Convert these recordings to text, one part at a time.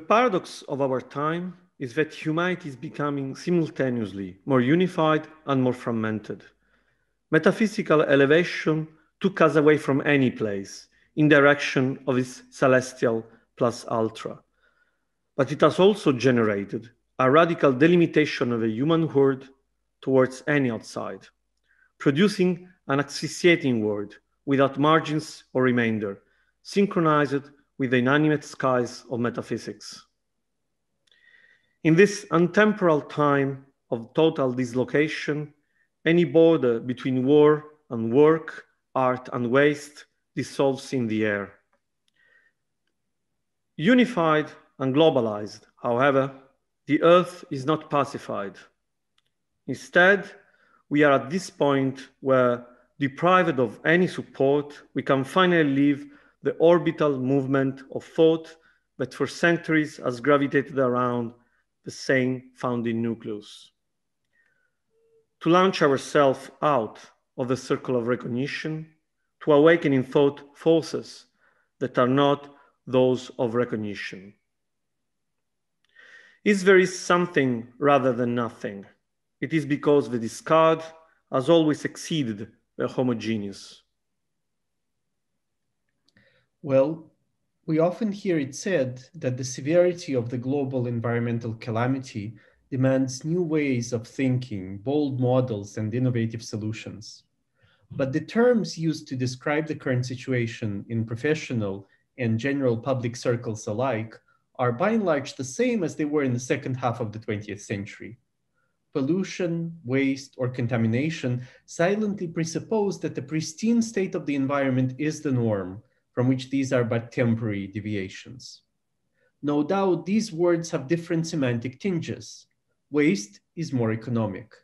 paradox of our time is that humanity is becoming simultaneously more unified and more fragmented. Metaphysical elevation took us away from any place in direction of its celestial plus ultra. But it has also generated a radical delimitation of the human world towards any outside, producing an asphyxiating world without margins or remainder, synchronized with the inanimate skies of metaphysics. In this untemporal time of total dislocation, any border between war and work, art and waste dissolves in the air. Unified and globalized, however, the earth is not pacified. Instead, we are at this point where, deprived of any support, we can finally leave the orbital movement of thought that for centuries has gravitated around the same founding nucleus. To launch ourselves out of the circle of recognition, to awaken in thought forces that are not those of recognition. Is there is something rather than nothing, it is because the discard has always exceeded the homogeneous. Well, we often hear it said that the severity of the global environmental calamity demands new ways of thinking, bold models, and innovative solutions. But the terms used to describe the current situation in professional and general public circles alike are by and large the same as they were in the second half of the 20th century. Pollution, waste, or contamination silently presuppose that the pristine state of the environment is the norm, from which these are but temporary deviations. No doubt these words have different semantic tinges. Waste is more economic.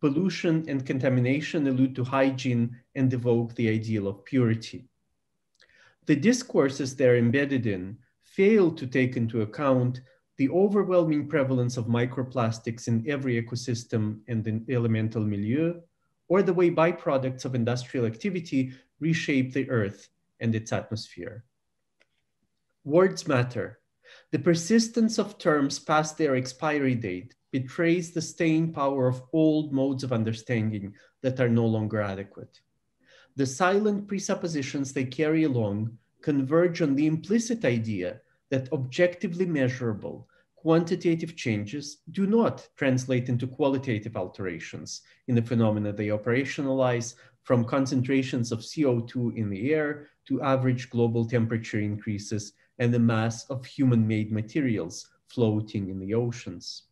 Pollution and contamination allude to hygiene and evoke the ideal of purity. The discourses they're embedded in fail to take into account the overwhelming prevalence of microplastics in every ecosystem and in elemental milieu, or the way byproducts of industrial activity reshape the earth and its atmosphere. Words matter. The persistence of terms past their expiry date betrays the staying power of old modes of understanding that are no longer adequate. The silent presuppositions they carry along converge on the implicit idea that objectively measurable quantitative changes do not translate into qualitative alterations in the phenomena they operationalize from concentrations of CO2 in the air to average global temperature increases and the mass of human-made materials floating in the oceans.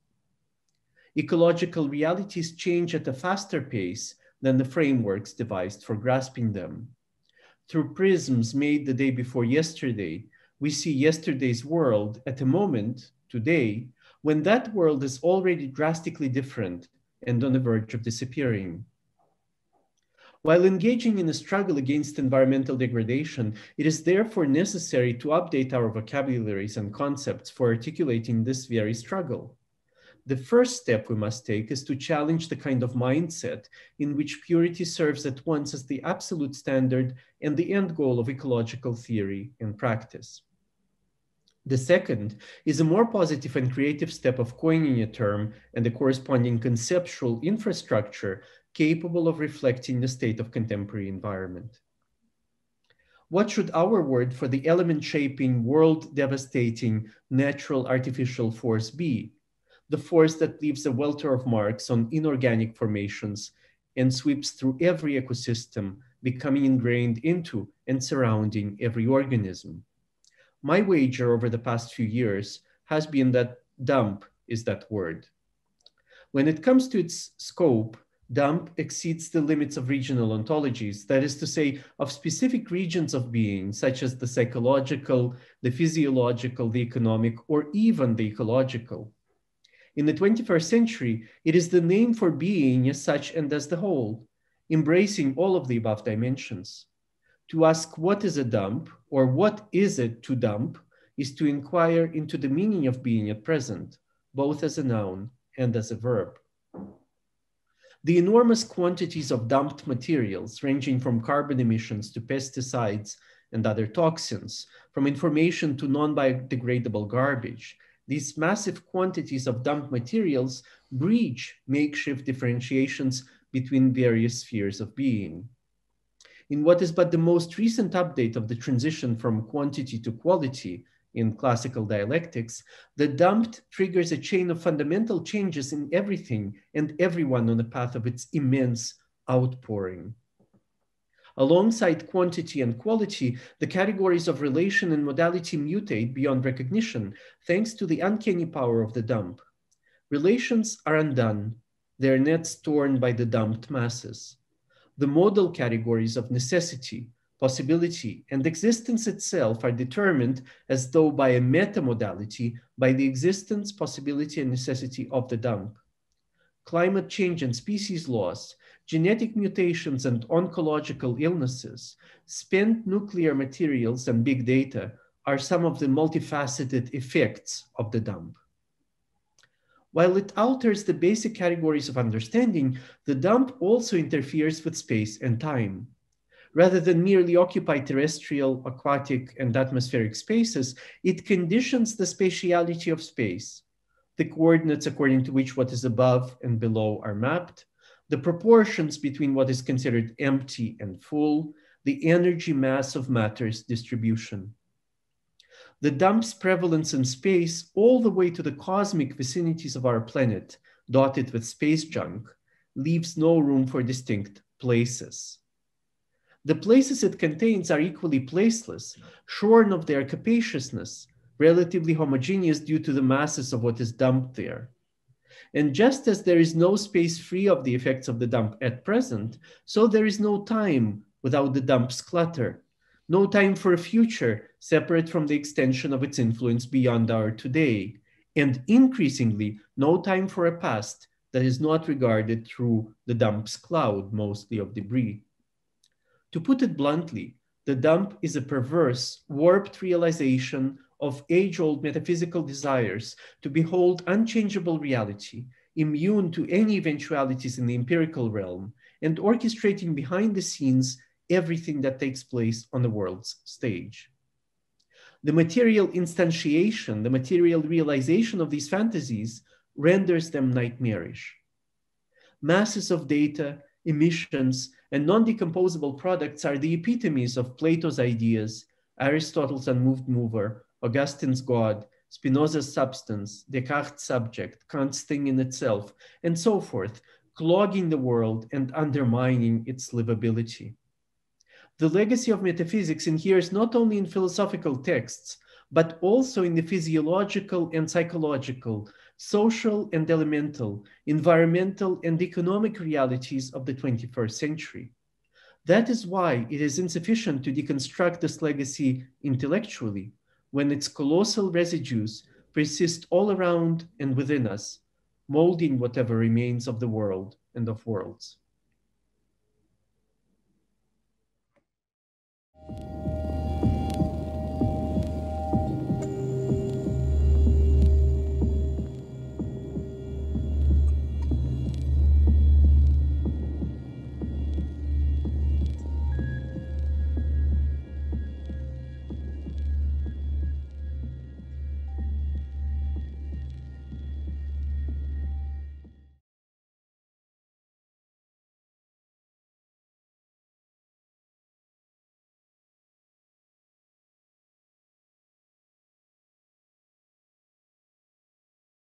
Ecological realities change at a faster pace than the frameworks devised for grasping them. Through prisms made the day before yesterday, we see yesterday's world at a moment, today, when that world is already drastically different and on the verge of disappearing. While engaging in a struggle against environmental degradation, it is therefore necessary to update our vocabularies and concepts for articulating this very struggle. The first step we must take is to challenge the kind of mindset in which purity serves at once as the absolute standard and the end goal of ecological theory and practice. The second is a more positive and creative step of coining a term and the corresponding conceptual infrastructure capable of reflecting the state of contemporary environment. What should our word for the element shaping, world devastating, natural artificial force be? the force that leaves a welter of marks on inorganic formations and sweeps through every ecosystem, becoming ingrained into and surrounding every organism. My wager over the past few years has been that dump is that word. When it comes to its scope, dump exceeds the limits of regional ontologies, that is to say, of specific regions of being, such as the psychological, the physiological, the economic, or even the ecological. In the 21st century, it is the name for being as such and as the whole, embracing all of the above dimensions. To ask what is a dump or what is it to dump is to inquire into the meaning of being at present, both as a noun and as a verb. The enormous quantities of dumped materials, ranging from carbon emissions to pesticides, and other toxins, from information to non-biodegradable garbage. These massive quantities of dumped materials breach makeshift differentiations between various spheres of being. In what is but the most recent update of the transition from quantity to quality in classical dialectics, the dumped triggers a chain of fundamental changes in everything and everyone on the path of its immense outpouring. Alongside quantity and quality, the categories of relation and modality mutate beyond recognition, thanks to the uncanny power of the dump. Relations are undone, their nets torn by the dumped masses. The modal categories of necessity, possibility, and existence itself are determined as though by a metamodality by the existence, possibility, and necessity of the dump. Climate change and species loss, genetic mutations and oncological illnesses, spent nuclear materials and big data are some of the multifaceted effects of the dump. While it alters the basic categories of understanding, the dump also interferes with space and time. Rather than merely occupy terrestrial, aquatic, and atmospheric spaces, it conditions the spatiality of space, the coordinates according to which what is above and below are mapped, the proportions between what is considered empty and full, the energy mass of matter's distribution. The dump's prevalence in space all the way to the cosmic vicinities of our planet, dotted with space junk, leaves no room for distinct places. The places it contains are equally placeless, shorn of their capaciousness, relatively homogeneous due to the masses of what is dumped there. And just as there is no space free of the effects of the dump at present, so there is no time without the dump's clutter, no time for a future separate from the extension of its influence beyond our today, and increasingly, no time for a past that is not regarded through the dump's cloud, mostly of debris. To put it bluntly, the dump is a perverse, warped realization of age old metaphysical desires to behold unchangeable reality, immune to any eventualities in the empirical realm, and orchestrating behind the scenes everything that takes place on the world's stage. The material instantiation, the material realization of these fantasies renders them nightmarish. Masses of data, emissions, and non-decomposable products are the epitomes of Plato's ideas, Aristotle's unmoved mover, Augustine's God, Spinoza's substance, Descartes' subject, Kant's thing in itself, and so forth, clogging the world and undermining its livability. The legacy of metaphysics inheres not only in philosophical texts, but also in the physiological and psychological, social and elemental, environmental and economic realities of the 21st century. That is why it is insufficient to deconstruct this legacy intellectually when its colossal residues persist all around and within us, molding whatever remains of the world and of worlds.